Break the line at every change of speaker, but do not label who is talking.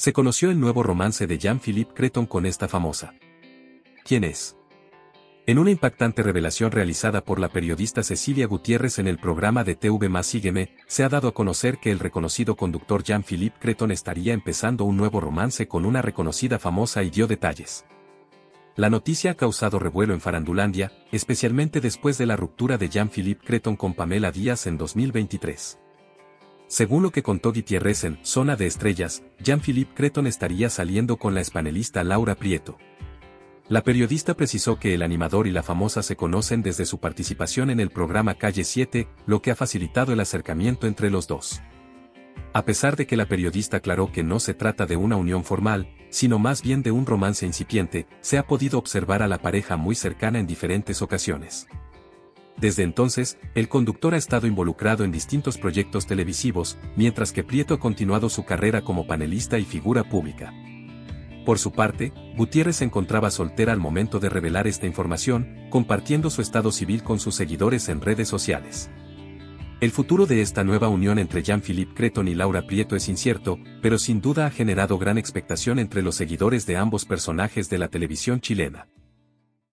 Se conoció el nuevo romance de Jean-Philippe Creton con esta famosa. ¿Quién es? En una impactante revelación realizada por la periodista Cecilia Gutiérrez en el programa de TV Más Sígueme, se ha dado a conocer que el reconocido conductor Jean-Philippe Creton estaría empezando un nuevo romance con una reconocida famosa y dio detalles. La noticia ha causado revuelo en Farandulandia, especialmente después de la ruptura de Jean-Philippe Creton con Pamela Díaz en 2023. Según lo que contó Gutiérrez en Zona de Estrellas, Jean-Philippe Creton estaría saliendo con la espanelista Laura Prieto. La periodista precisó que el animador y la famosa se conocen desde su participación en el programa Calle 7, lo que ha facilitado el acercamiento entre los dos. A pesar de que la periodista aclaró que no se trata de una unión formal, sino más bien de un romance incipiente, se ha podido observar a la pareja muy cercana en diferentes ocasiones. Desde entonces, el conductor ha estado involucrado en distintos proyectos televisivos, mientras que Prieto ha continuado su carrera como panelista y figura pública. Por su parte, Gutiérrez se encontraba soltera al momento de revelar esta información, compartiendo su estado civil con sus seguidores en redes sociales. El futuro de esta nueva unión entre Jean-Philippe Creton y Laura Prieto es incierto, pero sin duda ha generado gran expectación entre los seguidores de ambos personajes de la televisión chilena.